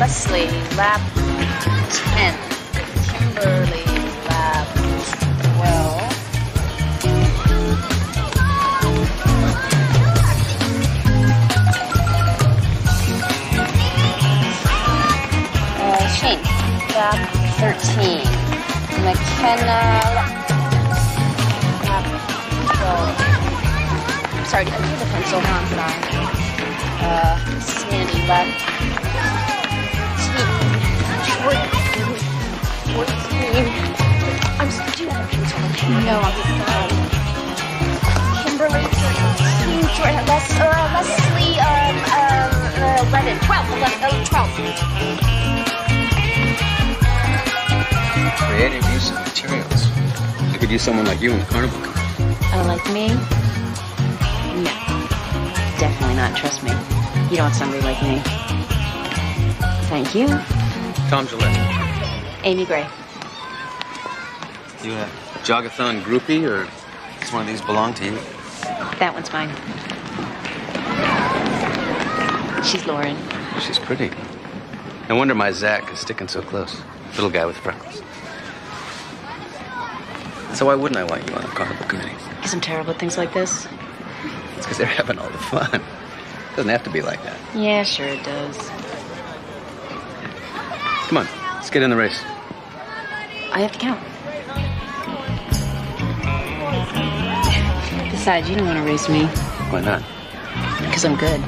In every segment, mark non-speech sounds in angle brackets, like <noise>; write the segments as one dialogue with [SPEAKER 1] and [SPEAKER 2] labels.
[SPEAKER 1] Leslie, lab 10. Kimberly, lab 12. Uh, Shane, lab 13. McKenna, lab 12. I'm sorry, I do the pencil? No, I'm sorry. Uh, Sandy, 14. I'm sorry, do you? No, I'm sorry. Kimberly, 13. Jordan, Les, uh, Leslie, 11. 12, 11, 12.
[SPEAKER 2] Creative use of materials. I could use someone like you in carnival.
[SPEAKER 1] Oh, like me? No. Definitely not. Trust me. You don't want somebody like me. Thank you.
[SPEAKER 2] Tom Gillette.
[SPEAKER 1] Amy Gray.
[SPEAKER 2] You a jogathon groupie, or does one of these belong to you?
[SPEAKER 1] That one's mine. She's Lauren.
[SPEAKER 2] She's pretty. No wonder my Zach is sticking so close. Little guy with freckles. So why wouldn't I want you on the carnival committee?
[SPEAKER 1] Because I'm terrible at things like this.
[SPEAKER 2] It's because they're <laughs> having all the fun. It Doesn't have to be like that.
[SPEAKER 1] Yeah, sure it does.
[SPEAKER 2] Let's get in the race.
[SPEAKER 1] I have to count. Besides, you don't want to race me
[SPEAKER 2] Why not?
[SPEAKER 1] because I'm good.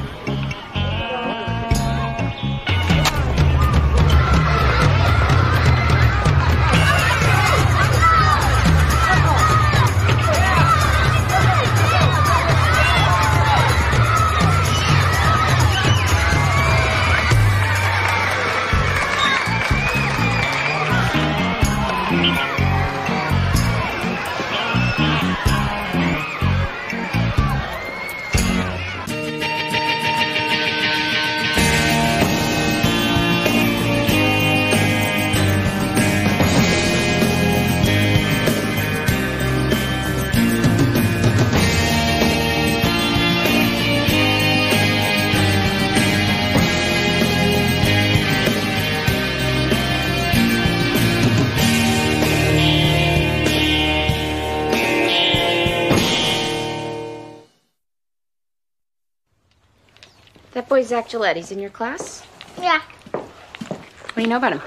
[SPEAKER 1] Boy Zach Gillette, he's in your class?
[SPEAKER 3] Yeah,
[SPEAKER 1] What do you know about him?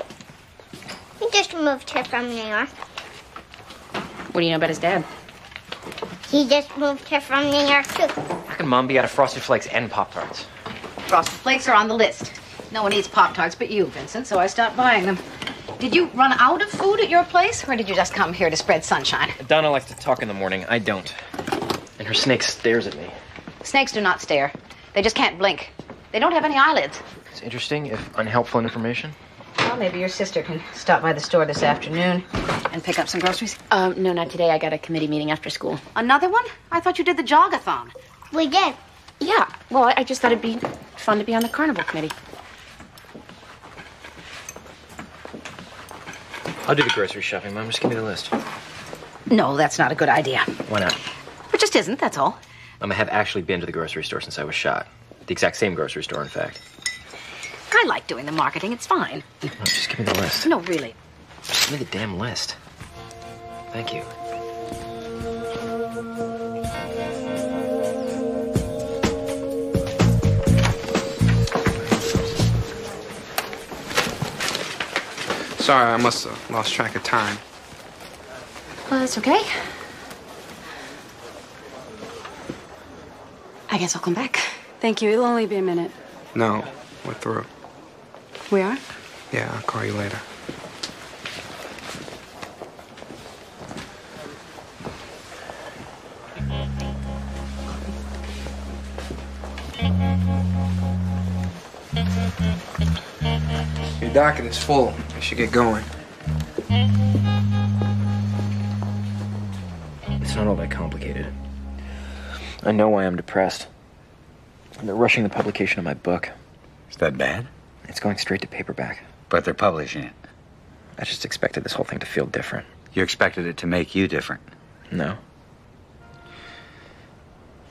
[SPEAKER 3] he just moved here from New York.
[SPEAKER 1] What do you know about his dad?
[SPEAKER 3] He just moved here from New York too.
[SPEAKER 4] How can mom be out of Frosted Flakes and Pop Tarts?
[SPEAKER 5] Frosted Flakes are on the list. No one eats Pop Tarts but you, Vincent, so I stopped buying them. Did you run out of food at your place, or did you just come here to spread sunshine?
[SPEAKER 4] Donna likes to talk in the morning. I don't. And her snake stares at me.
[SPEAKER 5] Snakes do not stare. They just can't blink. They don't have any eyelids.
[SPEAKER 4] It's interesting, if unhelpful information.
[SPEAKER 5] Well, maybe your sister can stop by the store this afternoon and pick up some groceries.
[SPEAKER 1] Um, no, not today. I got a committee meeting after school.
[SPEAKER 5] Another one? I thought you did the jogathon.
[SPEAKER 3] We did.
[SPEAKER 1] Yeah, well, I- I just thought it'd be fun to be on the carnival committee.
[SPEAKER 4] I'll do the grocery shopping, Mom. Just give me the list.
[SPEAKER 5] No, that's not a good idea.
[SPEAKER 4] Why not?
[SPEAKER 5] It just isn't, that's all.
[SPEAKER 4] Mom, I have actually been to the grocery store since I was shot. The exact same grocery store, in fact.
[SPEAKER 5] I like doing the marketing. It's fine.
[SPEAKER 4] Mom, just give me the list.
[SPEAKER 5] No, really.
[SPEAKER 4] Just give me the damn list. Thank you.
[SPEAKER 6] Sorry, I must have lost track of time.
[SPEAKER 1] Well, that's okay. I guess I'll come back.
[SPEAKER 7] Thank you. It'll only be a minute.
[SPEAKER 6] No, we're through.
[SPEAKER 7] We are?
[SPEAKER 6] Yeah, I'll call you later. Your docket is full. I should get going.
[SPEAKER 4] It's not all that complicated. I know why I'm depressed. They're rushing the publication of my book.
[SPEAKER 8] Is that bad?
[SPEAKER 4] It's going straight to paperback.
[SPEAKER 8] But they're publishing it.
[SPEAKER 4] I just expected this whole thing to feel different.
[SPEAKER 8] You expected it to make you different.
[SPEAKER 4] No.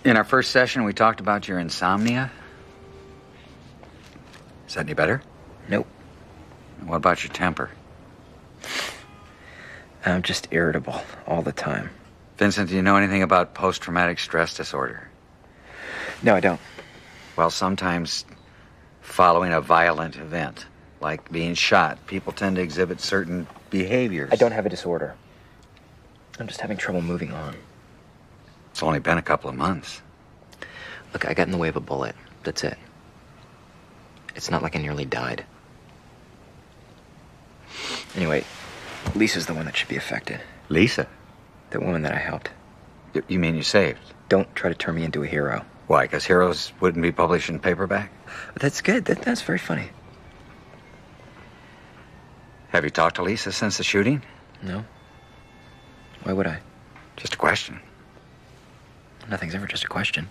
[SPEAKER 8] In our first session, we talked about your insomnia. Is that any better?
[SPEAKER 4] Nope.
[SPEAKER 8] What about your temper?
[SPEAKER 4] I'm just irritable all the time.
[SPEAKER 8] Vincent, do you know anything about post traumatic stress disorder?
[SPEAKER 4] No, I don't.
[SPEAKER 8] Well, sometimes following a violent event, like being shot, people tend to exhibit certain behaviors.
[SPEAKER 4] I don't have a disorder. I'm just having trouble moving on.
[SPEAKER 8] It's only been a couple of months.
[SPEAKER 4] Look, I got in the way of a bullet. That's it. It's not like I nearly died. Anyway, Lisa's the one that should be affected.
[SPEAKER 8] Lisa?
[SPEAKER 4] The woman that I helped.
[SPEAKER 8] You mean you saved?
[SPEAKER 4] Don't try to turn me into a hero.
[SPEAKER 8] Why? Because Heroes wouldn't be published in paperback?
[SPEAKER 4] That's good. That, that's very funny.
[SPEAKER 8] Have you talked to Lisa since the shooting?
[SPEAKER 4] No? Why would I?
[SPEAKER 8] Just a question.
[SPEAKER 4] Nothing's ever just a question.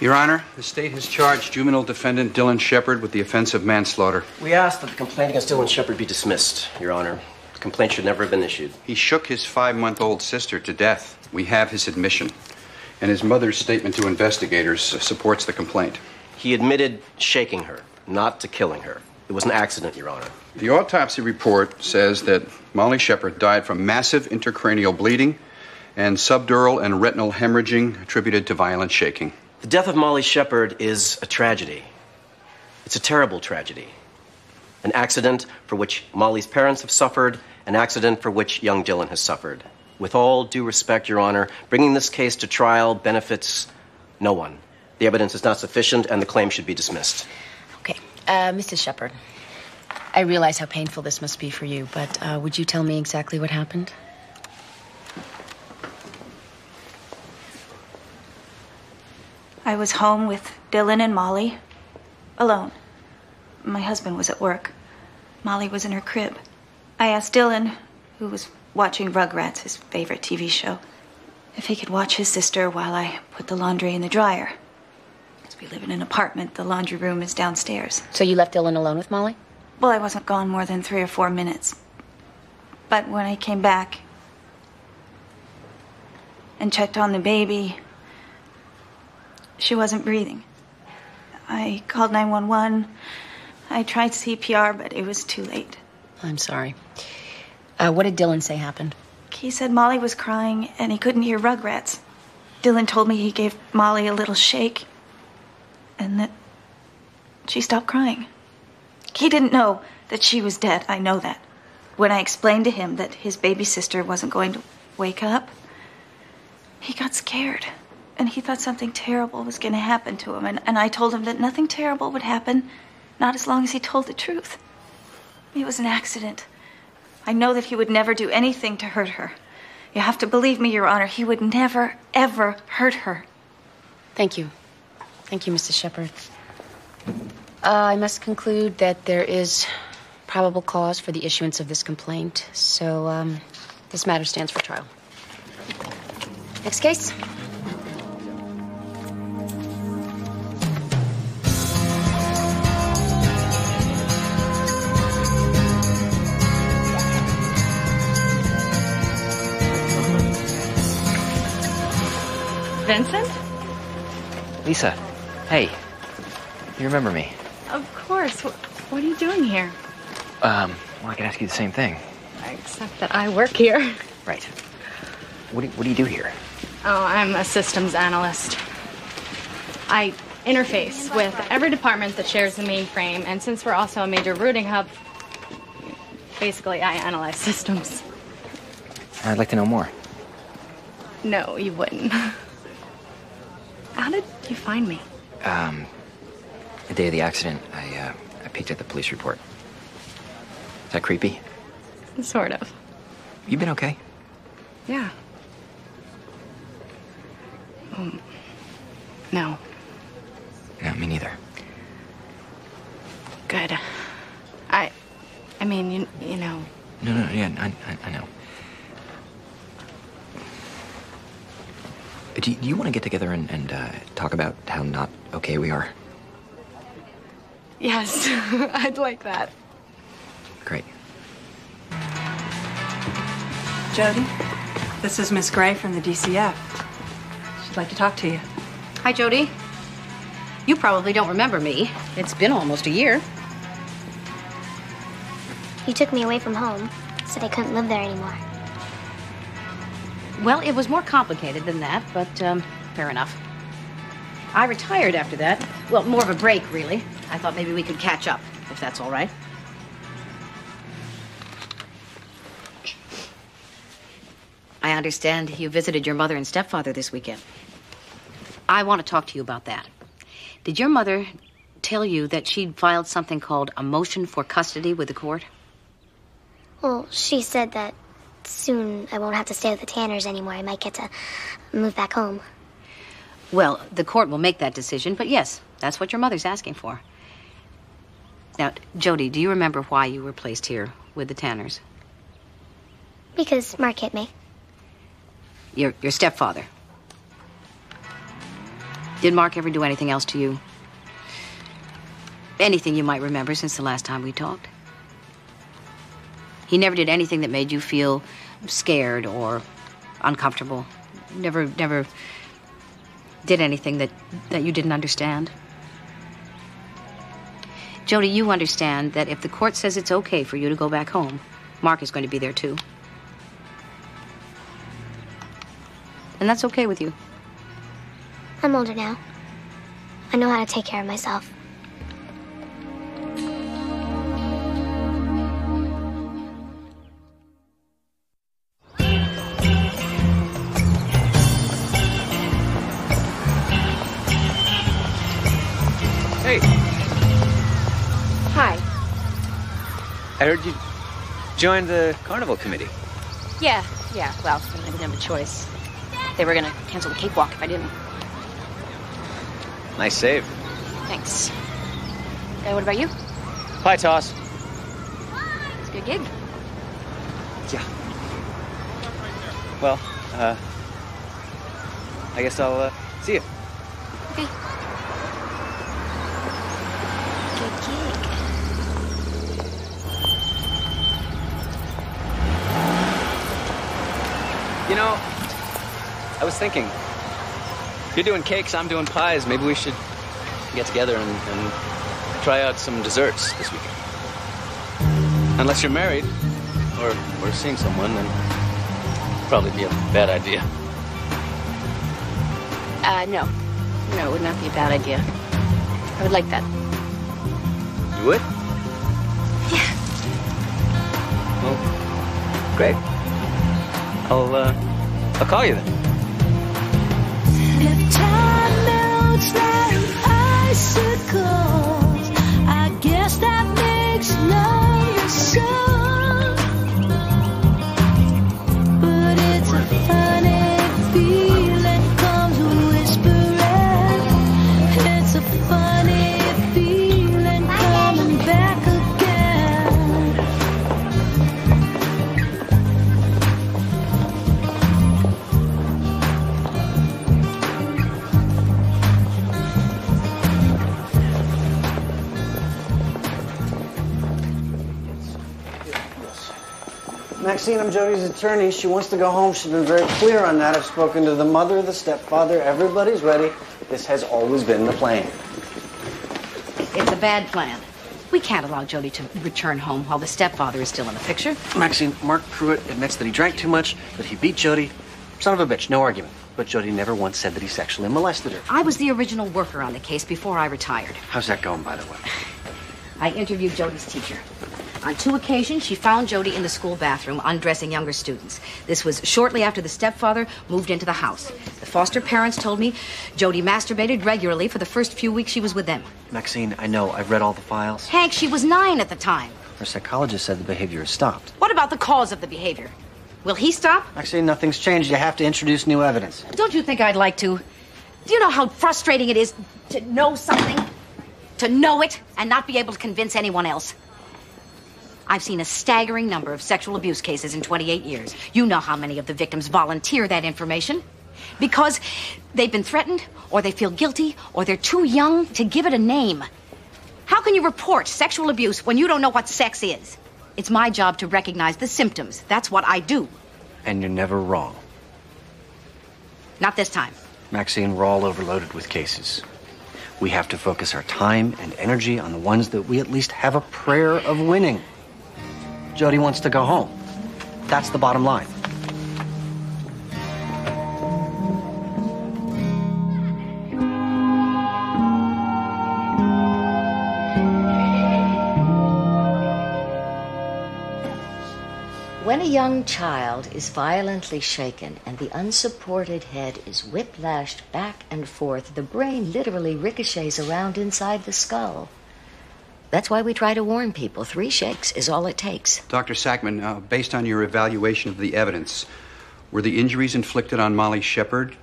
[SPEAKER 9] Your Honor, the state has charged juvenile defendant Dylan Shepard with the offense of manslaughter.
[SPEAKER 10] We ask that the complaint against Dylan Shepard be dismissed, Your Honor. The complaint should never have been issued.
[SPEAKER 9] He shook his five month old sister to death. We have his admission. And his mother's statement to investigators supports the complaint.
[SPEAKER 10] He admitted shaking her, not to killing her. It was an accident, Your Honor.
[SPEAKER 9] The autopsy report says that Molly Shepard died from massive intracranial bleeding and subdural and retinal hemorrhaging attributed to violent shaking.
[SPEAKER 10] The death of Molly Shepard is a tragedy. It's a terrible tragedy. An accident for which Molly's parents have suffered, an accident for which young Dylan has suffered. With all due respect, Your Honor, bringing this case to trial benefits no one. The evidence is not sufficient, and the claim should be dismissed.
[SPEAKER 1] Okay, uh, Mrs. Shepard. I realize how painful this must be for you, but uh, would you tell me exactly what happened?
[SPEAKER 11] I was home with Dylan and Molly, alone. My husband was at work. Molly was in her crib. I asked Dylan, who was watching Rugrats, his favorite TV show, if he could watch his sister while I put the laundry in the dryer. Because we live in an apartment, the laundry room is downstairs.
[SPEAKER 1] So you left Dylan alone with Molly?
[SPEAKER 11] Well, I wasn't gone more than three or four minutes. But when I came back and checked on the baby, she wasn't breathing. I called 911. I tried CPR, but it was too late.
[SPEAKER 1] I'm sorry. Uh, what did Dylan say happened?
[SPEAKER 11] He said Molly was crying and he couldn't hear Rugrats. Dylan told me he gave Molly a little shake and that she stopped crying. He didn't know that she was dead. I know that. When I explained to him that his baby sister wasn't going to wake up, he got scared and he thought something terrible was going to happen to him. And, and I told him that nothing terrible would happen, not as long as he told the truth. It was an accident. I know that he would never do anything to hurt her. You have to believe me, Your Honor. He would never, ever hurt her.
[SPEAKER 1] Thank you. Thank you, Mrs. Shepard. Uh, I must conclude that there is probable cause for the issuance of this complaint, so um, this matter stands for trial. Next case.
[SPEAKER 4] Lisa, hey. You remember me?
[SPEAKER 12] Of course. What, what are you doing here?
[SPEAKER 4] Um, well, I could ask you the same thing.
[SPEAKER 12] Except that I work here. <laughs>
[SPEAKER 4] Right. What do, what do you do here?
[SPEAKER 12] Oh, I'm a systems analyst. I interface with every department that shares the mainframe, and since we're also a major routing hub, basically I analyze systems.
[SPEAKER 4] I'd like to know more.
[SPEAKER 12] No, you wouldn't. <laughs> How did you find me?
[SPEAKER 4] Um, the day of the accident, I, uh, I peeked at the police report. Is that creepy?
[SPEAKER 12] Sort of.
[SPEAKER 4] You been okay?
[SPEAKER 12] Yeah. Um, no.
[SPEAKER 4] No, me neither.
[SPEAKER 12] Good. I, I mean, you, you know,
[SPEAKER 4] No, no, yeah, I, I, I know. Do you, do you want to get together and, and uh, talk about how not okay we are?
[SPEAKER 12] yes, <laughs> I'd like that.
[SPEAKER 4] Great.
[SPEAKER 13] Jody, this is Miss Gray from the DCF. She'd like to talk to you.
[SPEAKER 1] Hi, Jody. You probably don't remember me.
[SPEAKER 5] It's been almost a year.
[SPEAKER 3] You took me away from home, said I couldn't live there anymore.
[SPEAKER 5] Well, it was more complicated than that, but um, fair enough. I retired after that. Well, more of a break, really. I thought maybe we could catch up, if that's all right. I understand you visited your mother and stepfather this weekend. I want to talk to you about that. Did your mother tell you that she'd filed something called a motion for custody with the court?
[SPEAKER 3] Well, she said that soon I won't have to stay with the Tanners anymore. I might get to move back home.
[SPEAKER 5] Well, the court will make that decision, but yes, that's what your mother's asking for. Now, Jody, do you remember why you were placed here with the Tanners?
[SPEAKER 3] Because Mark hit me.
[SPEAKER 5] Your, your stepfather. Did Mark ever do anything else to you? Anything you might remember since the last time we talked? He never did anything that made you feel scared or uncomfortable. Never, never did anything that, that you didn't understand. Jody, you understand that if the court says it's okay for you to go back home, Mark is going to be there too. And that's okay with you.
[SPEAKER 3] I'm older now. I know how to take care of myself.
[SPEAKER 2] Heard you joined the carnival committee.
[SPEAKER 5] Yeah, yeah. Well, I didn't have a choice. They were gonna cancel the cakewalk if I didn't.
[SPEAKER 2] Nice save.
[SPEAKER 5] Thanks. Okay, what about you?
[SPEAKER 2] Pie toss.
[SPEAKER 5] It's a good gig.
[SPEAKER 2] Yeah. Well, uh, I guess I'll uh, see you.
[SPEAKER 5] Okay.
[SPEAKER 2] You know, I was thinking, you're doing cakes, I'm doing pies. Maybe we should get together and, and try out some desserts this weekend. Unless you're married or, or seeing someone, then probably be a bad idea.
[SPEAKER 5] Uh, no. No, it would not be a bad idea. I would like that.
[SPEAKER 2] You would? Yeah. Well, great. I'll, uh, I'll call you then.
[SPEAKER 14] If time melts like icicles, I guess that makes love
[SPEAKER 15] Maxine, I'm Jody's attorney. She wants to go home. She's been very clear on that. I've spoken to the mother, the stepfather. Everybody's ready. This has always been the plan.
[SPEAKER 5] It's a bad plan. We can't allow Jody to return home while the stepfather is still in the picture.
[SPEAKER 16] Maxine, Mark Pruitt admits that he drank too much, that he beat Jody. Son of a bitch, no argument. But Jody never once said that he sexually molested her.
[SPEAKER 5] I was the original worker on the case before I retired.
[SPEAKER 16] How's that going, by the way?
[SPEAKER 5] I interviewed Jody's teacher. On two occasions, she found Jody in the school bathroom undressing younger students. This was shortly after the stepfather moved into the house. The foster parents told me Jody masturbated regularly for the first few weeks she was with them.
[SPEAKER 16] Maxine, I know. I've read all the files.
[SPEAKER 5] Hank, she was nine at the time.
[SPEAKER 16] Her psychologist said the behavior has stopped.
[SPEAKER 5] What about the cause of the behavior? Will he stop?
[SPEAKER 15] Maxine, nothing's changed. You have to introduce new evidence.
[SPEAKER 5] Don't you think I'd like to? Do you know how frustrating it is to know something, to know it, and not be able to convince anyone else? I've seen a staggering number of sexual abuse cases in 28 years. You know how many of the victims volunteer that information. Because they've been threatened, or they feel guilty, or they're too young to give it a name. How can you report sexual abuse when you don't know what sex is? It's my job to recognize the symptoms. That's what I do.
[SPEAKER 16] And you're never wrong.
[SPEAKER 5] Not this time.
[SPEAKER 16] Maxine, we're all overloaded with cases. We have to focus our time and energy on the ones that we at least have a prayer of winning. Jody wants to go home. That's the bottom line.
[SPEAKER 17] When a young child is violently shaken and the unsupported head is whiplashed back and forth, the brain literally ricochets around inside the skull. That's why we try to warn people. Three shakes is all it takes.
[SPEAKER 9] Dr. Sackman, uh, based on your evaluation of the evidence, were the injuries inflicted on Molly Shepard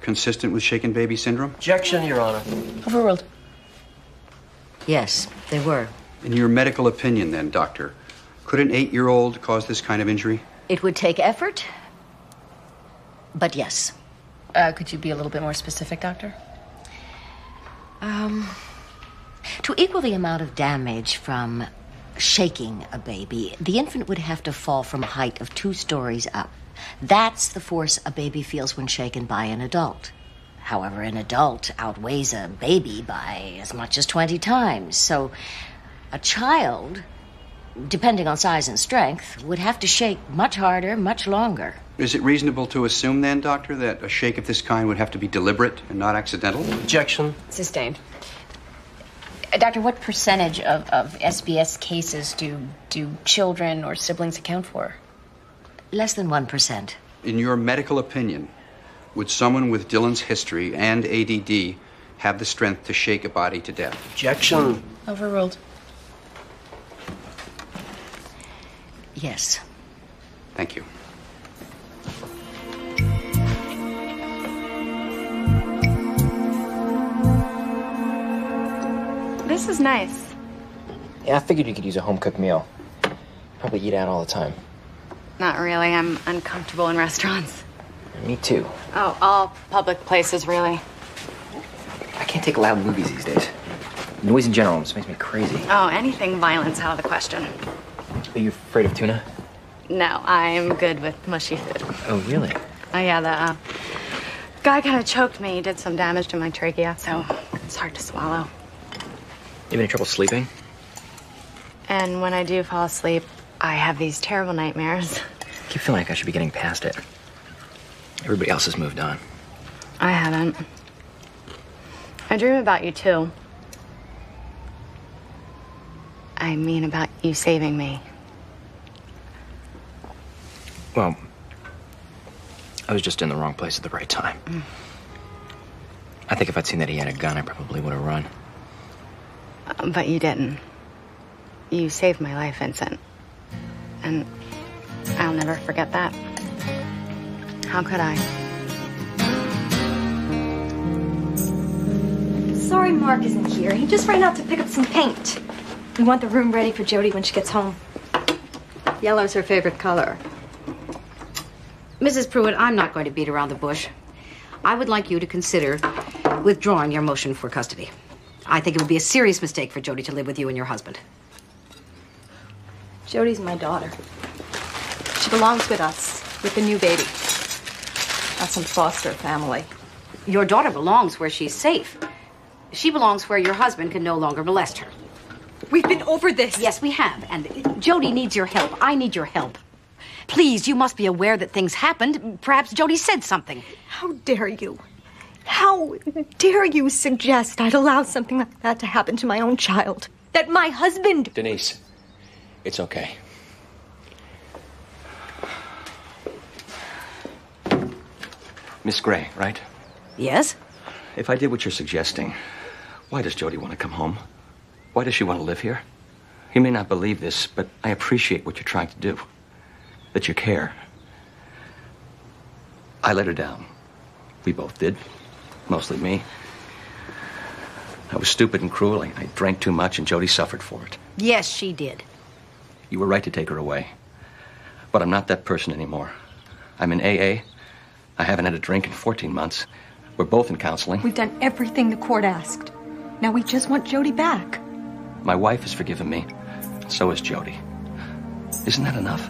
[SPEAKER 9] consistent with shaken baby syndrome?
[SPEAKER 10] Objection, Your Honor.
[SPEAKER 17] Overruled. Yes, they were.
[SPEAKER 9] In your medical opinion, then, Doctor, could an eight year old cause this kind of injury?
[SPEAKER 17] It would take effort, but yes.
[SPEAKER 5] Uh, could you be a little bit more specific, Doctor?
[SPEAKER 17] Um, to equal the amount of damage from shaking a baby, the infant would have to fall from a height of two stories up. That's the force a baby feels when shaken by an adult. However, an adult outweighs a baby by as much as 20 times. So a child, depending on size and strength, would have to shake much harder, much longer.
[SPEAKER 9] Is it reasonable to assume, then, Doctor, that a shake of this kind would have to be deliberate and not accidental?
[SPEAKER 10] Objection.
[SPEAKER 5] Sustained. Uh, Doctor, what percentage of, of SBS cases do do children or siblings account for?
[SPEAKER 17] Less than 1%.
[SPEAKER 9] In your medical opinion, would someone with Dylan's history and ADD have the strength to shake a body to death?
[SPEAKER 10] Objection.
[SPEAKER 5] Overruled.
[SPEAKER 17] Yes.
[SPEAKER 9] Thank you.
[SPEAKER 12] This is nice.
[SPEAKER 4] Yeah, I figured you could use a home cooked meal. Probably eat out all the time.
[SPEAKER 12] Not really. I'm uncomfortable in restaurants.
[SPEAKER 4] Me too.
[SPEAKER 12] Oh, all public places, really.
[SPEAKER 4] I can't take loud movies these days. Noise in general just makes me crazy.
[SPEAKER 12] Oh, anything violent's out of the question.
[SPEAKER 4] Are you afraid of tuna?
[SPEAKER 12] No, I'm good with mushy food.
[SPEAKER 4] Oh, really?
[SPEAKER 12] Oh, yeah, the uh, guy kind of choked me, He did some damage to my trachea, so it's hard to swallow.
[SPEAKER 4] You have any trouble sleeping?
[SPEAKER 12] And when I do fall asleep, I have these terrible nightmares.
[SPEAKER 4] I keep feeling like I should be getting past it. Everybody else has moved on.
[SPEAKER 12] I haven't. I dream about you, too. I mean, about you saving me.
[SPEAKER 4] Well, I was just in the wrong place at the right time. Mm. I think if I'd seen that he had a gun, I probably would have run.
[SPEAKER 12] But you didn't. You saved my life, Vincent. And I'll never forget that. How could I?
[SPEAKER 13] Sorry Mark isn't here. He just ran out to pick up some paint. We want the room ready for Jody when she gets home.
[SPEAKER 5] Yellow's her favorite color. Mrs. Pruitt, I'm not going to beat around the bush. I would like you to consider withdrawing your motion for custody. I think it would be a serious mistake for Jody to live with you and your husband.
[SPEAKER 13] Jody's my daughter. She belongs with us, with the new baby. Not some foster family.
[SPEAKER 5] Your daughter belongs where she's safe. She belongs where your husband can no longer molest her.
[SPEAKER 13] We've been over this.
[SPEAKER 5] Yes, we have. And Jody needs your help. I need your help. Please, you must be aware that things happened. Perhaps Jody said something.
[SPEAKER 13] How dare you? How dare you suggest I'd allow something like that to happen to my own child? That my husband.
[SPEAKER 4] Denise, it's okay.
[SPEAKER 18] Miss Gray, right?
[SPEAKER 5] Yes?
[SPEAKER 18] If I did what you're suggesting, why does Jody want to come home? Why does she want to live here? You may not believe this, but I appreciate what you're trying to do. That you care. I let her down. We both did. Mostly me. I was stupid and cruel. I, I drank too much, and Jody suffered for it.
[SPEAKER 5] Yes, she did.
[SPEAKER 18] You were right to take her away. But I'm not that person anymore. I'm in AA. I haven't had a drink in 14 months. We're both in counseling.
[SPEAKER 13] We've done everything the court asked. Now we just want Jody back.
[SPEAKER 18] My wife has forgiven me. So has Jody. Isn't that enough?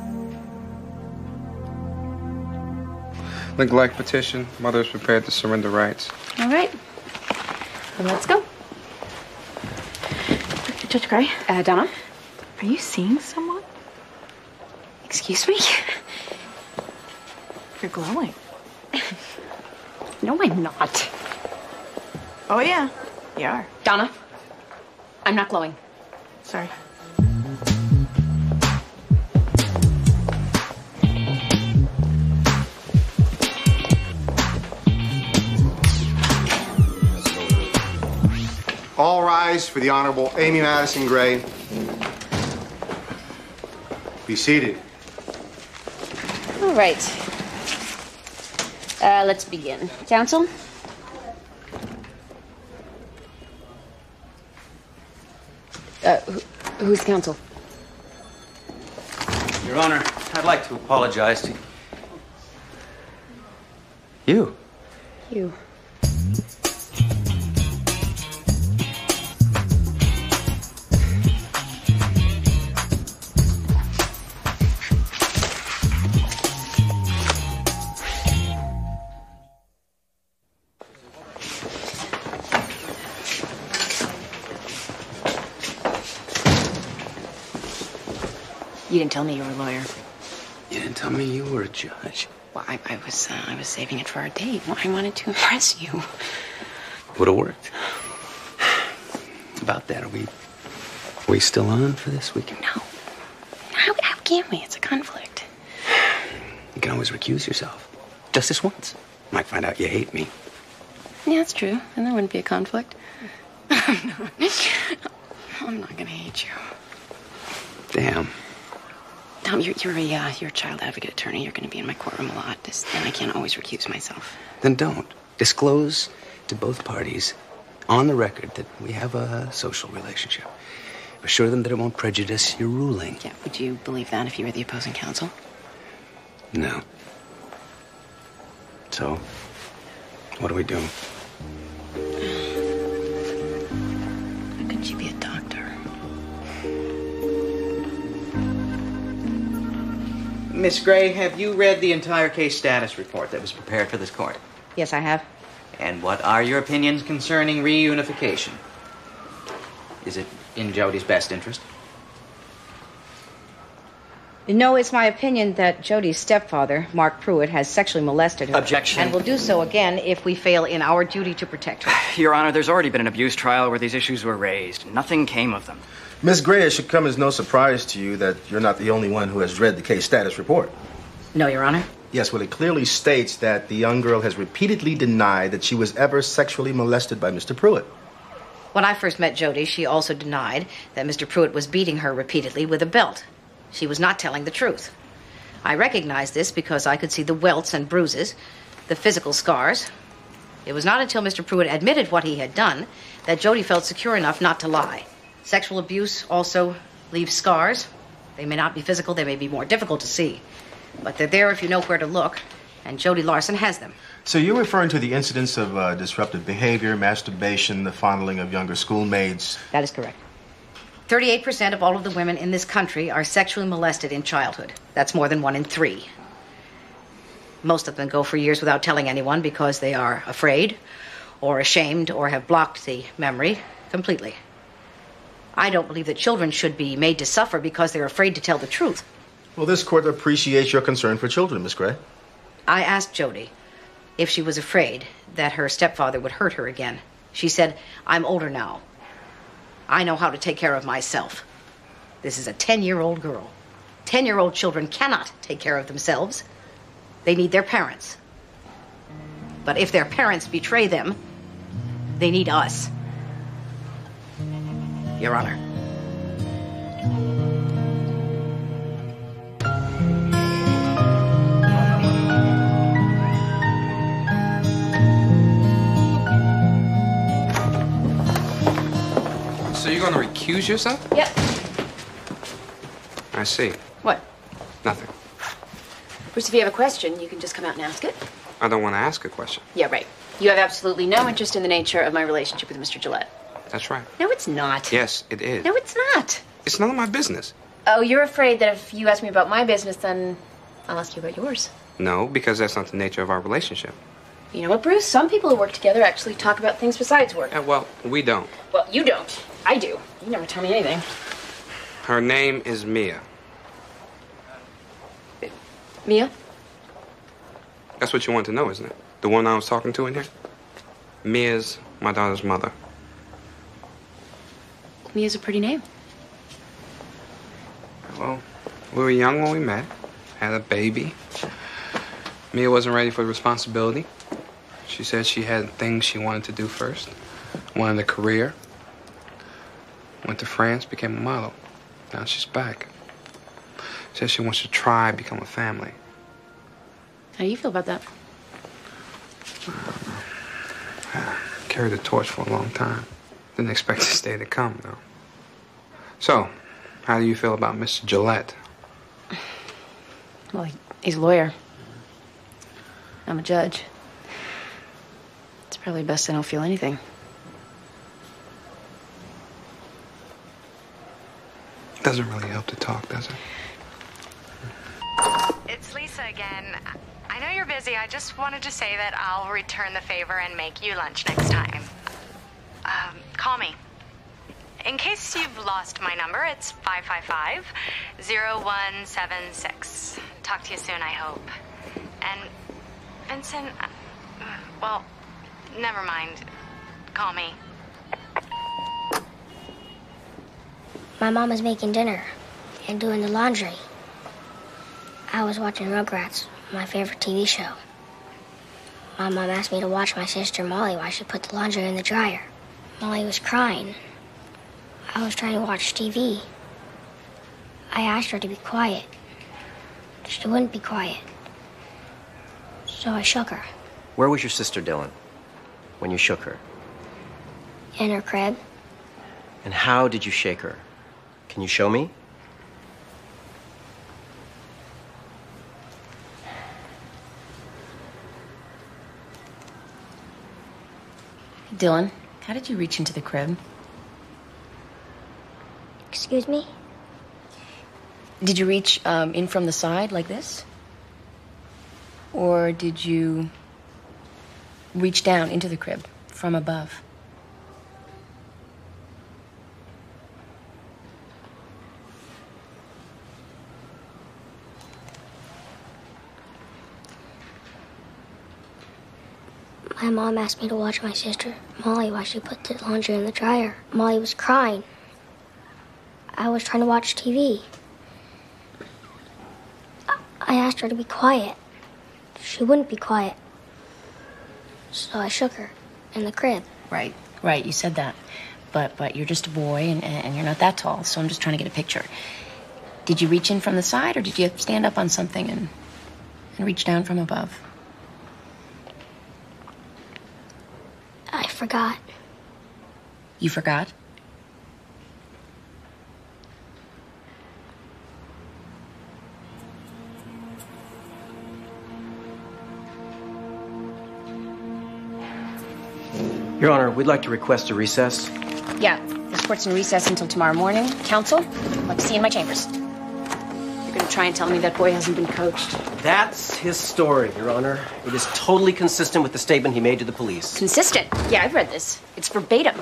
[SPEAKER 6] Neglect petition. Mother is prepared to surrender rights.
[SPEAKER 5] All right, then let's go.
[SPEAKER 11] Judge Gray?
[SPEAKER 5] Uh, Donna?
[SPEAKER 11] Are you seeing someone?
[SPEAKER 5] Excuse me? <laughs>
[SPEAKER 11] You're glowing. <laughs>
[SPEAKER 5] no, I'm not.
[SPEAKER 11] Oh, yeah. You are.
[SPEAKER 5] Donna, I'm not glowing.
[SPEAKER 11] Sorry.
[SPEAKER 19] All rise for the Honorable Amy Madison Gray. Be seated.
[SPEAKER 5] All right. Uh, let's begin. Counsel? Uh, who, who's counsel?
[SPEAKER 8] Your Honor, I'd like to apologize to you.
[SPEAKER 5] you. You. You didn't tell me you were a lawyer.
[SPEAKER 2] You didn't tell me you were a judge.
[SPEAKER 5] Well, I, I was uh, I was saving it for our date. I wanted to impress you.
[SPEAKER 2] Would have worked. About that, are we are we still on for this weekend?
[SPEAKER 5] No. How, how can we? It's a conflict.
[SPEAKER 2] You can always recuse yourself. Just this once. Might find out you hate me.
[SPEAKER 5] Yeah, that's true. And there wouldn't be a conflict. I'm <laughs> not. I'm not gonna hate you.
[SPEAKER 2] Damn.
[SPEAKER 5] Tom, you're you're a uh, you're a child advocate attorney. You're gonna be in my courtroom a lot, This- and I can't always recuse myself.
[SPEAKER 2] Then don't. Disclose to both parties on the record that we have a social relationship. Assure them that it won't prejudice your ruling.
[SPEAKER 5] Yeah, would you believe that if you were the opposing counsel?
[SPEAKER 2] No. So, what do we do?
[SPEAKER 20] Miss Gray, have you read the entire case status report that was prepared for this court?
[SPEAKER 5] Yes, I have.
[SPEAKER 20] And what are your opinions concerning reunification? Is it in Jody's best interest?
[SPEAKER 5] No, it's my opinion that Jody's stepfather, Mark Pruitt, has sexually molested her.
[SPEAKER 20] Objection.
[SPEAKER 5] And will do so again if we fail in our duty to protect her. <sighs>
[SPEAKER 21] Your Honor, there's already been an abuse trial where these issues were raised. Nothing came of them.
[SPEAKER 22] Miss Gray, it should come as no surprise to you that you're not the only one who has read the case status report.
[SPEAKER 5] No, Your Honor.
[SPEAKER 22] Yes, well, it clearly states that the young girl has repeatedly denied that she was ever sexually molested by Mr. Pruitt.
[SPEAKER 5] When I first met Jody, she also denied that Mr. Pruitt was beating her repeatedly with a belt. She was not telling the truth. I recognized this because I could see the welts and bruises, the physical scars. It was not until Mr. Pruitt admitted what he had done that Jody felt secure enough not to lie. Sexual abuse also leaves scars. They may not be physical, they may be more difficult to see. But they're there if you know where to look, and Jody Larson has them.
[SPEAKER 22] So you're referring to the incidents of uh, disruptive behavior, masturbation, the fondling of younger schoolmates.
[SPEAKER 5] That is correct. 38% of all of the women in this country are sexually molested in childhood. That's more than one in three. Most of them go for years without telling anyone because they are afraid or ashamed or have blocked the memory completely. I don't believe that children should be made to suffer because they're afraid to tell the truth.
[SPEAKER 22] Well, this court appreciates your concern for children, Miss Gray.
[SPEAKER 5] I asked Jody if she was afraid that her stepfather would hurt her again. She said, I'm older now. I know how to take care of myself. This is a 10 year old girl. 10 year old children cannot take care of themselves, they need their parents. But if their parents betray them, they need us. Your Honor.
[SPEAKER 6] So you're gonna recuse yourself?
[SPEAKER 5] Yep.
[SPEAKER 6] I see.
[SPEAKER 5] What?
[SPEAKER 6] Nothing.
[SPEAKER 5] Bruce, if you have a question, you can just come out and ask it.
[SPEAKER 6] I don't want to ask a question.
[SPEAKER 5] Yeah, right. You have absolutely no interest in the nature of my relationship with Mr. Gillette.
[SPEAKER 6] That's right.
[SPEAKER 5] No, it's not.
[SPEAKER 6] Yes, it is.
[SPEAKER 5] No, it's not.
[SPEAKER 6] It's none of my business.
[SPEAKER 5] Oh, you're afraid that if you ask me about my business, then I'll ask you about yours.
[SPEAKER 6] No, because that's not the nature of our relationship.
[SPEAKER 5] You know what, Bruce? Some people who work together actually talk about things besides work.
[SPEAKER 6] Uh, well, we don't.
[SPEAKER 5] Well, you don't. I do.
[SPEAKER 1] You never tell me anything.
[SPEAKER 6] Her name is Mia.
[SPEAKER 1] Mia?
[SPEAKER 6] That's what you want to know, isn't it? The one I was talking to in here? Mia's my daughter's mother.
[SPEAKER 1] Mia's a pretty name.
[SPEAKER 6] Well, we were young when we met, had a baby. Mia wasn't ready for the responsibility. She said she had things she wanted to do first. Wanted a career. Went to France, became a model. Now she's back. Says she wants to try become a family.
[SPEAKER 1] How do you feel about that?
[SPEAKER 6] Carried the torch for a long time. Didn't expect this day to come, though. So, how do you feel about Mr. Gillette?
[SPEAKER 1] Well, he's a lawyer. I'm a judge. It's probably best I don't feel anything.
[SPEAKER 6] Doesn't really help to talk, does it?
[SPEAKER 12] It's Lisa again. I know you're busy. I just wanted to say that I'll return the favor and make you lunch next time. Call me. In case you've lost my number, it's 555 0176. Talk to you soon, I hope. And Vincent, uh, well, never mind. Call me.
[SPEAKER 3] My mom was making dinner and doing the laundry. I was watching Rugrats, my favorite TV show. My mom asked me to watch my sister Molly while she put the laundry in the dryer. Molly was crying. I was trying to watch TV. I asked her to be quiet. She wouldn't be quiet. So I shook her
[SPEAKER 10] Where was your sister, Dylan, when you shook her?
[SPEAKER 3] in her crib.
[SPEAKER 10] And how did you shake her? Can you show me?
[SPEAKER 1] Dylan, how did you reach into the crib?
[SPEAKER 3] Excuse me?
[SPEAKER 1] Did you reach um, in from the side like this? Or did you reach down into the crib from above?
[SPEAKER 3] My mom asked me to watch my sister, Molly, while she put the laundry in the dryer. Molly was crying. I was trying to watch TV. I- asked her to be quiet. She wouldn't be quiet. So I shook her in the crib.
[SPEAKER 1] Right, right, you said that. But but you're just a boy and, and you're not that tall, so I'm just trying to get a picture. Did you reach in from the side or did you stand up on something and, and reach down from above?
[SPEAKER 3] I forgot.
[SPEAKER 1] You forgot?
[SPEAKER 10] Your Honor, we'd like to request a recess.
[SPEAKER 1] Yeah, this court's in recess until tomorrow morning. Counsel, I'd like to see you in my chambers. You're try and tell me that boy hasn't been coached.
[SPEAKER 10] That's his story, Your Honor. It is totally consistent with the statement he made to the police.
[SPEAKER 1] Consistent. Yeah, I've read this. It's verbatim.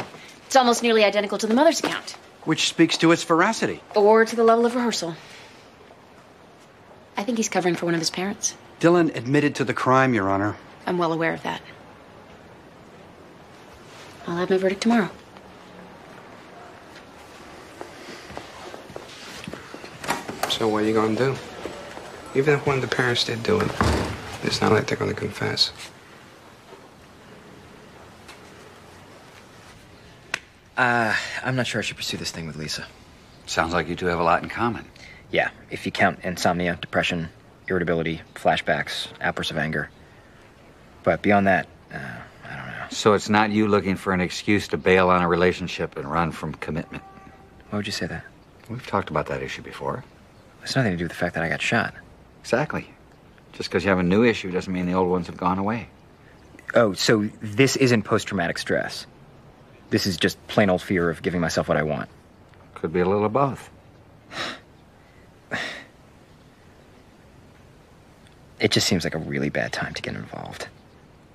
[SPEAKER 1] It's almost nearly identical to the mother's account.
[SPEAKER 9] Which speaks to its veracity.
[SPEAKER 1] Or to the level of rehearsal. I think he's covering for one of his parents.
[SPEAKER 9] Dylan admitted to the crime, Your Honor.
[SPEAKER 1] I'm well aware of that. I'll have my verdict tomorrow.
[SPEAKER 6] So what are you gonna do? Even if one of the parents did do it, it's not like they're gonna confess.
[SPEAKER 4] Uh, I'm not sure I should pursue this thing with Lisa.
[SPEAKER 8] Sounds like you two have a lot in common.
[SPEAKER 4] Yeah, if you count insomnia, depression, irritability, flashbacks, outbursts of anger. But beyond that, uh, I don't know.
[SPEAKER 8] So it's not you looking for an excuse to bail on a relationship and run from commitment.
[SPEAKER 4] why would you say that?
[SPEAKER 8] We've talked about that issue before.
[SPEAKER 4] It's nothing to do with the fact that I got shot.
[SPEAKER 8] Exactly. Just because you have a new issue doesn't mean the old ones have gone away.
[SPEAKER 4] Oh, so this isn't post traumatic stress. This is just plain old fear of giving myself what I want.
[SPEAKER 8] Could be a little of both.
[SPEAKER 4] It just seems like a really bad time to get involved.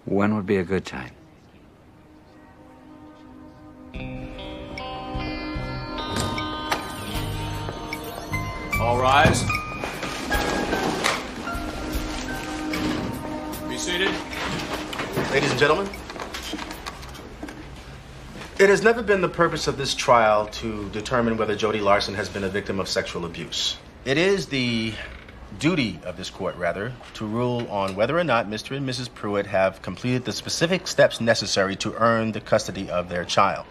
[SPEAKER 8] When would be a good time?
[SPEAKER 23] All rise. Be seated.
[SPEAKER 22] Ladies and gentlemen, it has never been the purpose of this trial to determine whether Jody Larson has been a victim of sexual abuse. It is the duty of this court, rather, to rule on whether or not Mr. and Mrs. Pruitt have completed the specific steps necessary to earn the custody of their child.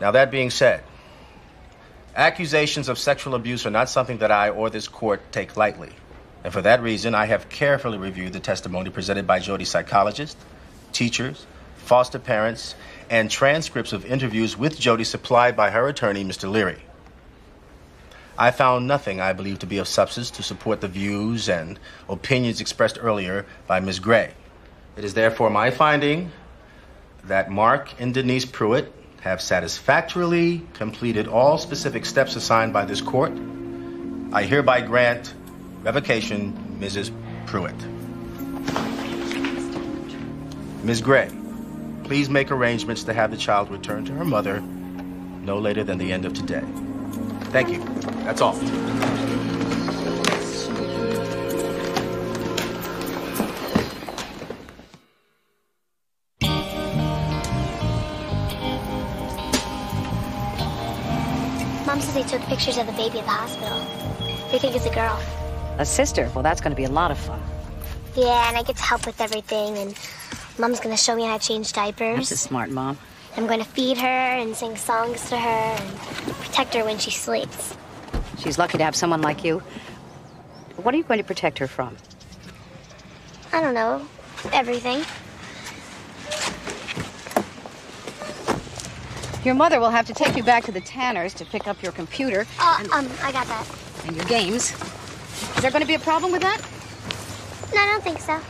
[SPEAKER 22] Now, that being said, accusations of sexual abuse are not something that I or this court take lightly. And for that reason, I have carefully reviewed the testimony presented by Jody's psychologist, teachers, foster parents, and transcripts of interviews with Jody supplied by her attorney, Mr. Leary. I found nothing I believe to be of substance to support the views and opinions expressed earlier by Ms. Gray. It is therefore my finding that Mark and Denise Pruitt have satisfactorily completed all specific steps assigned by this court. I hereby grant revocation, Mrs. Pruitt. Ms. Gray, please make arrangements to have the child returned to her mother no later than the end of today. Thank you. That's all.
[SPEAKER 3] Took pictures of the baby at the hospital. They think it's a girl.
[SPEAKER 17] A sister? Well, that's going to be a lot of fun.
[SPEAKER 3] Yeah, and I get to help with everything, and Mom's gonna show me how to change diapers.
[SPEAKER 17] That's a smart mom.
[SPEAKER 3] I'm going to feed her and sing songs to her and protect her when she sleeps.
[SPEAKER 17] She's lucky to have someone like you. What are you going to protect her from?
[SPEAKER 3] I don't know, everything.
[SPEAKER 5] Your mother will have to take you back to the Tanners to pick up your computer
[SPEAKER 3] Uh, um, I got that.
[SPEAKER 5] and your games. Is there going to be a problem with that?
[SPEAKER 3] No, I don't think so.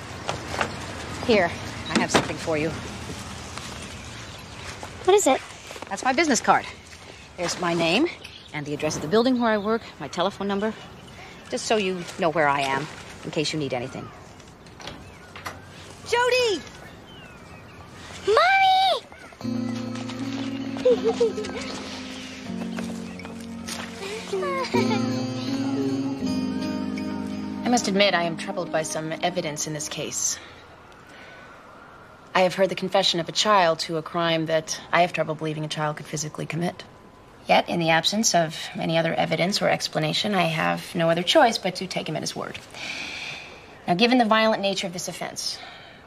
[SPEAKER 5] Here, I have something for you.
[SPEAKER 3] What is it?
[SPEAKER 5] That's my business card. There's my name and the address of the building where I work, my telephone number, just so you know where I am in case you need anything.
[SPEAKER 13] Jody!
[SPEAKER 5] I must admit, I am troubled by some evidence in this case. I have heard the confession of a child to a crime that I have trouble believing a child could physically commit. Yet, in the absence of any other evidence or explanation, I have no other choice but to take him at his word. Now, given the violent nature of this offense,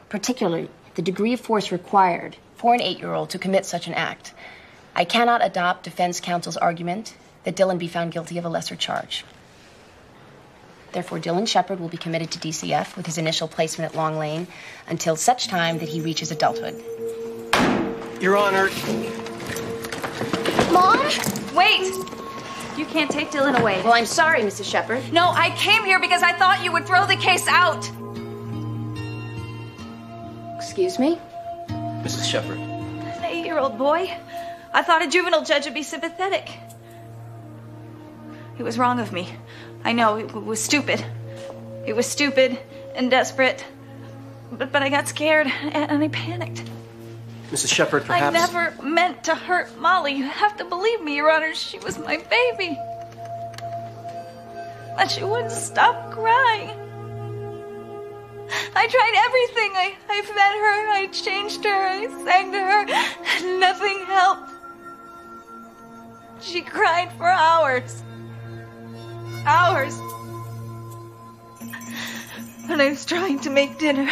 [SPEAKER 5] particularly the degree of force required for an eight year old to commit such an act, I cannot adopt defense counsel's argument that Dylan be found guilty of a lesser charge. Therefore, Dylan Shepard will be committed to DCF with his initial placement at Long Lane until such time that he reaches adulthood.
[SPEAKER 10] Your Honor.
[SPEAKER 11] Mom? Wait! You can't take Dylan away.
[SPEAKER 5] Well, I'm sorry, Mrs. Shepard.
[SPEAKER 11] No, I came here because I thought you would throw the case out.
[SPEAKER 5] Excuse me?
[SPEAKER 10] Mrs. Shepard.
[SPEAKER 11] An eight year old boy. I thought a juvenile judge would be sympathetic. It was wrong of me. I know, it was stupid. It was stupid and desperate. But, but I got scared and, and I panicked.
[SPEAKER 10] Mrs. Shepard,
[SPEAKER 11] I never meant to hurt Molly. You have to believe me, Your Honor. She was my baby. But she wouldn't stop crying. I tried everything. I, I fed her, I changed her, I sang to her, and nothing helped. She cried for hours. Hours. And I was trying to make dinner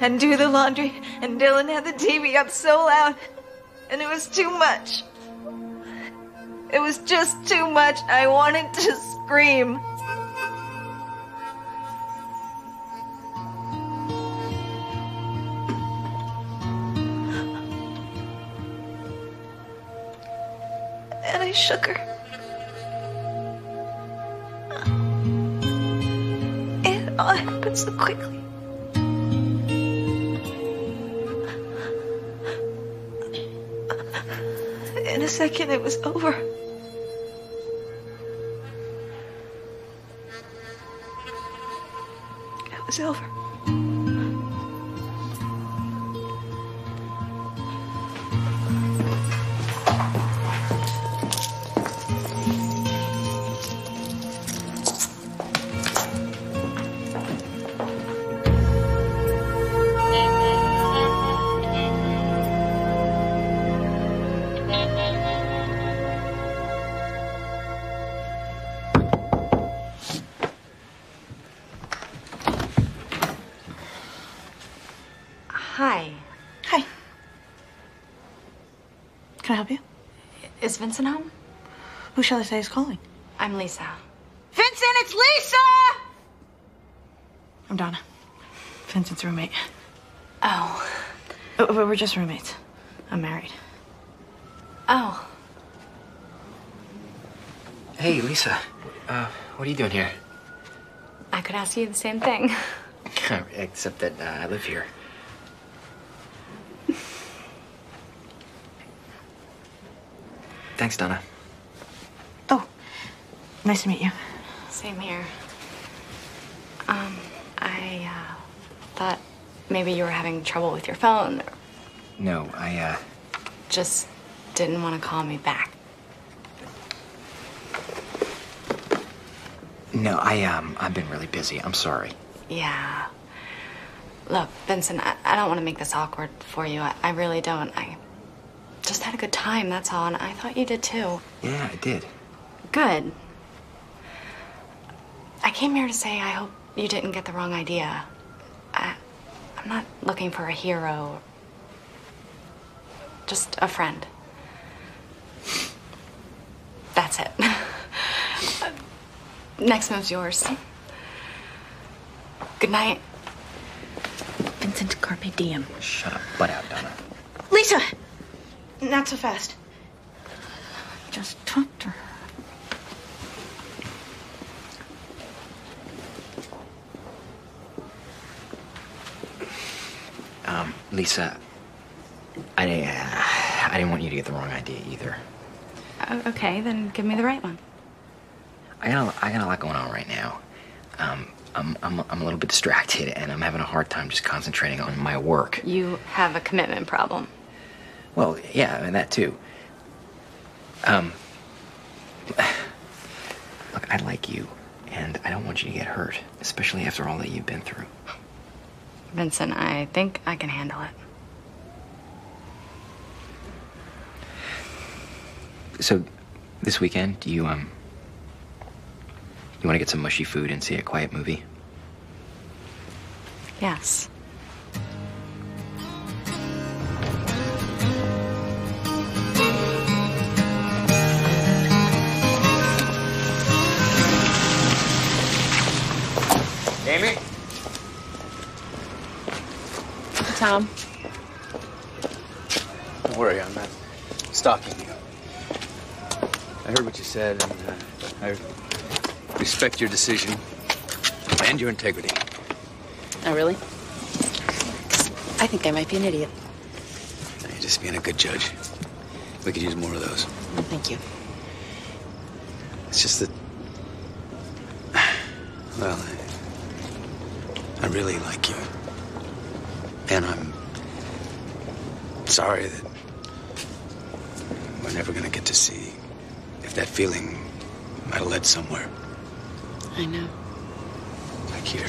[SPEAKER 11] and do the laundry, and Dylan had the TV up so loud, and it was too much. It was just too much. I wanted to scream. I shook. It all happened so quickly. In a second, it was over. It was over.
[SPEAKER 12] Is Vincent home?
[SPEAKER 11] Who shall I say is calling?
[SPEAKER 12] I'm Lisa.
[SPEAKER 11] Vincent, it's Lisa! I'm Donna. Vincent's roommate.
[SPEAKER 12] Oh.
[SPEAKER 11] Uh, We're just roommates. I'm married.
[SPEAKER 12] Oh.
[SPEAKER 4] Hey, Lisa. Uh, what are you doing here?
[SPEAKER 12] I could ask you the same thing. <laughs>
[SPEAKER 4] Except that uh, I live here. Thanks, Donna.
[SPEAKER 11] Oh, nice to meet you.
[SPEAKER 12] Same here. Um, I uh, thought maybe you were having trouble with your phone. Or
[SPEAKER 4] No, I, uh,
[SPEAKER 12] just didn't want to call me back.
[SPEAKER 4] no, I, um, I've been really busy. I'm sorry.
[SPEAKER 12] Yeah. Look, Vincent, I, I don't want to make this awkward for you. I, I really don't. I just had a good time, that's all, and I thought you did too.
[SPEAKER 4] Yeah, I did.
[SPEAKER 12] Good. I came here to say I hope you didn't get the wrong idea. I, I'm not looking for a hero. Just a friend. That's it. <laughs> Next move's yours. Good night.
[SPEAKER 11] Vincent Carpe Diem.
[SPEAKER 4] Shut up. Butt out, Donna.
[SPEAKER 11] Lisa! Not so fast. Just talk to her.
[SPEAKER 4] Um, Lisa, I, uh, I didn't want you to get the wrong idea either.
[SPEAKER 12] Oh, okay, then give me the right one.
[SPEAKER 4] I got a, I got a lot going on right now. Um, I'm, I'm, I'm a little bit distracted, and I'm having a hard time just concentrating on my work.
[SPEAKER 12] You have a commitment problem.
[SPEAKER 4] Well, yeah, and that too. Um, look, I like you, and I don't want you to get hurt, especially after all that you've been through.
[SPEAKER 12] Vincent, I think I can handle it.
[SPEAKER 4] So, this weekend, do you um, you want to get some mushy food and see a quiet movie?
[SPEAKER 12] Yes.
[SPEAKER 5] Tom.
[SPEAKER 9] Don't worry, I'm not stalking you. I heard what you said, and uh, I respect your decision and your integrity.
[SPEAKER 5] Oh, really? I think I might be an idiot.
[SPEAKER 9] You're just being a good judge. We could use more of those.
[SPEAKER 5] Well, thank you.
[SPEAKER 9] It's just that, <sighs> well, I, I really like you. And I'm sorry that we're never going to get to see if that feeling might have led somewhere,
[SPEAKER 5] I know.
[SPEAKER 9] like here.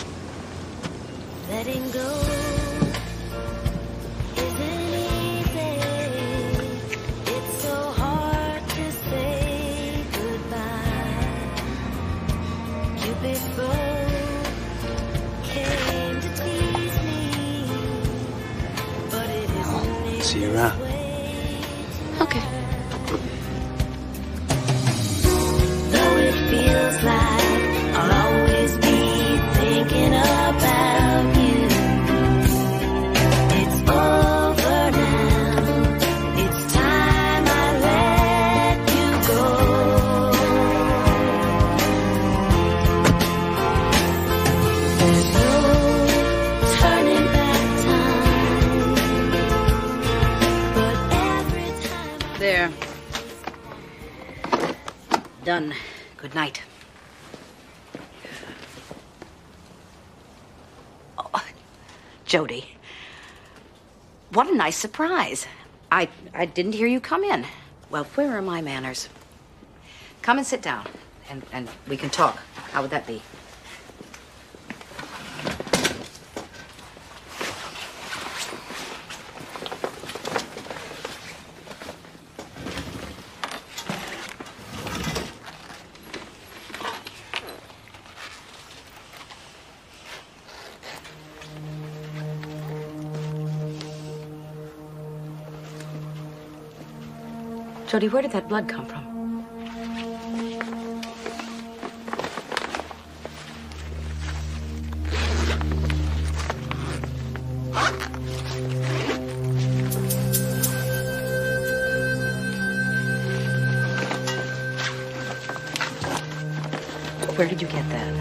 [SPEAKER 14] Letting go isn't
[SPEAKER 5] Done. Good night. Oh, Jody. What a nice surprise. I I didn't hear you come in. Well, where are my manners? Come and sit down and, and we can talk. How would that be? Jody, where did that blood come from? Where did you get that?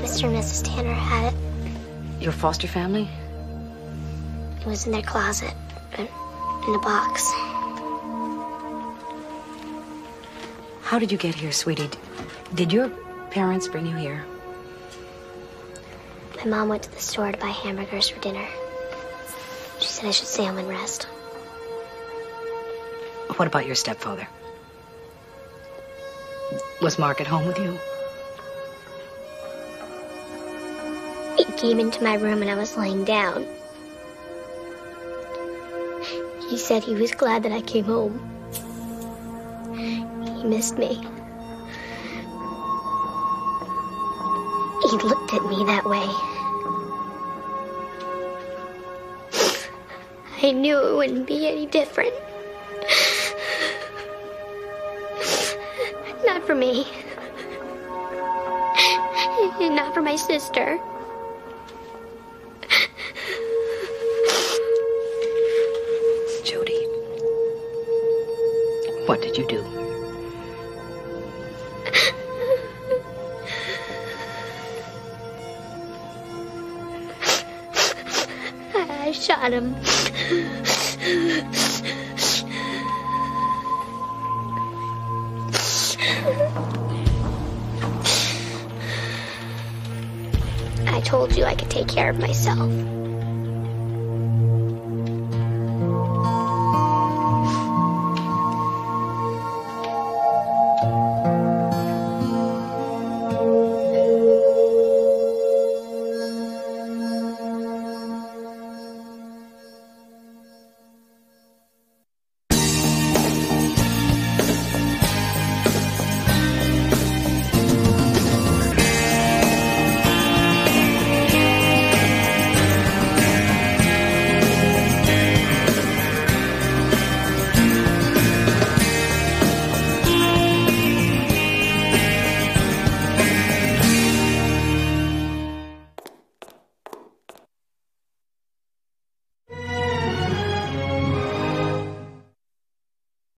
[SPEAKER 3] Mr. and Mrs. Tanner had it.
[SPEAKER 5] Your foster family?
[SPEAKER 3] It was in their closet, in in a box.
[SPEAKER 5] How did you get here, sweetie? Did your parents bring you here?
[SPEAKER 3] My mom went to the store to buy hamburgers for dinner. She said I should stay home and rest.
[SPEAKER 5] What about your stepfather? Was Mark at home with you?
[SPEAKER 3] He came into my room and I was laying down. He said he was glad that I came home. Missed me. He looked at me that way. I knew it wouldn't be any different. Not for me. Not for my sister.
[SPEAKER 5] Jody. What did you do?
[SPEAKER 3] I, I him. I told you I could take care of myself.